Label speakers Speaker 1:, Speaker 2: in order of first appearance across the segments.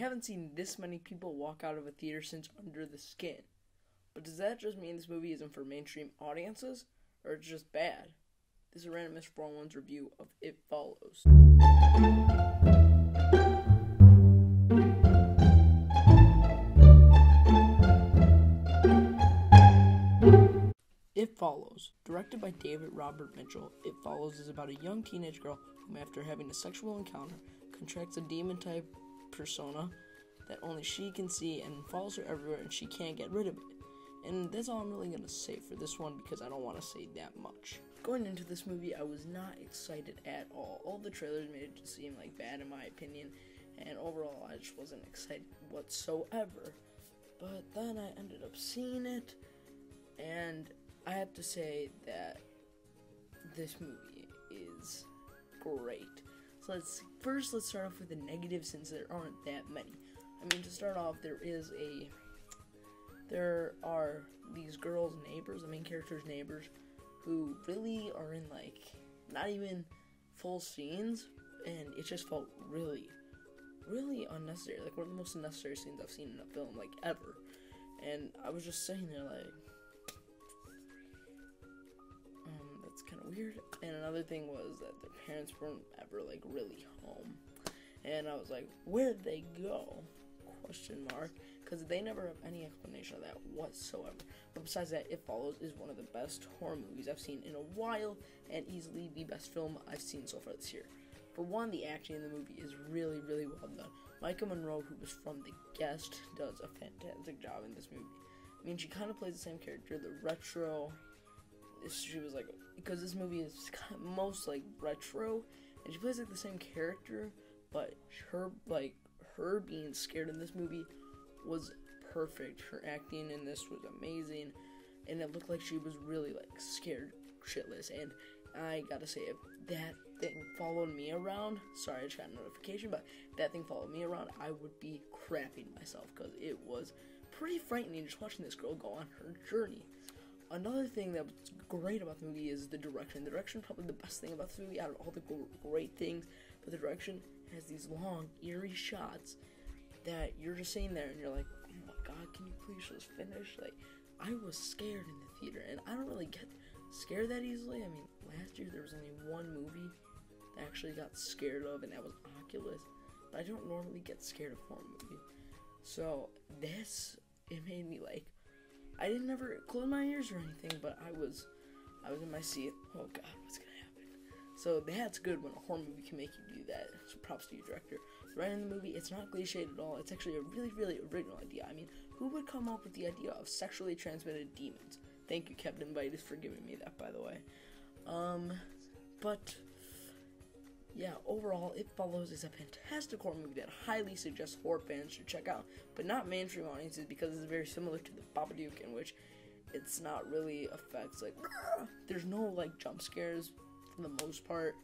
Speaker 1: haven't seen this many people walk out of a theater since Under the Skin. But does that just mean this movie isn't for mainstream audiences? Or it's just bad? This is Random Mr. 411's review of It Follows. It Follows, directed by David Robert Mitchell, It Follows is about a young teenage girl whom, after having a sexual encounter, contracts a demon type persona that only she can see and follows her everywhere and she can't get rid of it. And that's all I'm really gonna say for this one because I don't want to say that much. Going into this movie, I was not excited at all. All the trailers made it seem like bad, in my opinion, and overall, I just wasn't excited whatsoever. But then I ended up seeing it, and I have to say that this movie is great. So let's first let's start off with the negative since there aren't that many. I mean to start off there is a there are these girls' neighbors, the main character's neighbors, who really are in like not even full scenes and it just felt really really unnecessary. Like one of the most unnecessary scenes I've seen in a film like ever. And I was just sitting there like weird. And another thing was that their parents weren't ever like really home, and I was like, where'd they go? Question mark. Because they never have any explanation of that whatsoever. But besides that, It Follows is one of the best horror movies I've seen in a while, and easily the best film I've seen so far this year. For one, the acting in the movie is really, really well done. Maika Monroe, who was from The Guest, does a fantastic job in this movie. I mean, she kind of plays the same character, the retro she was like because this movie is kind of most like retro and she plays like the same character but her like her being scared in this movie was perfect. Her acting in this was amazing and it looked like she was really like scared shitless and i gotta say if that thing followed me around sorry i just got a notification but that thing followed me around i would be crapping myself because it was pretty frightening just watching this girl go on her journey another thing that was great about the movie is the direction. The direction probably the best thing about this movie out of all the great things, but the direction has these long, eerie shots that you're just sitting there and you're like, oh my god, can you please just finish? Like, I was scared in the theater, and I don't really get scared that easily. I mean, last year there was only one movie that I actually got scared of, and that was Oculus. But I don't normally get scared of horror movies. So this, it made me like I didn't ever close my ears or anything, but I was, I was in my seat. Oh God, what's gonna happen? So that's good when a horror movie can make you do that. So props to you, director. Right in the movie, it's not cliched at all. It's actually a really, really original idea. I mean, who would come up with the idea of sexually transmitted demons? Thank you, Captain Vitus, for giving me that, by the way. Um, but yeah, overall, It Follows is a fantastic horror movie that I highly suggest horror fans should check out, but not mainstream audiences because it's very similar to The Babadook, in which it's not really effects like there's no like jump scares for the most part,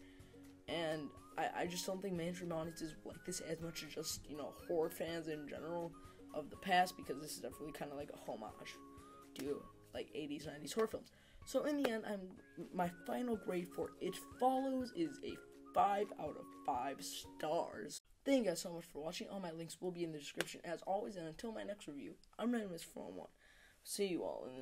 Speaker 1: and I, I just don't think mainstream audiences like this as much as just you know horror fans in general of the past because this is definitely kind of like a homage to like 80s 90s horror films. So in the end, I'm my final grade for It Follows is a 5 out of 5 stars. Thank you guys so much for watching. All my links will be in the description as always. And until my next review, I'm Random Mr. 411. See you all in the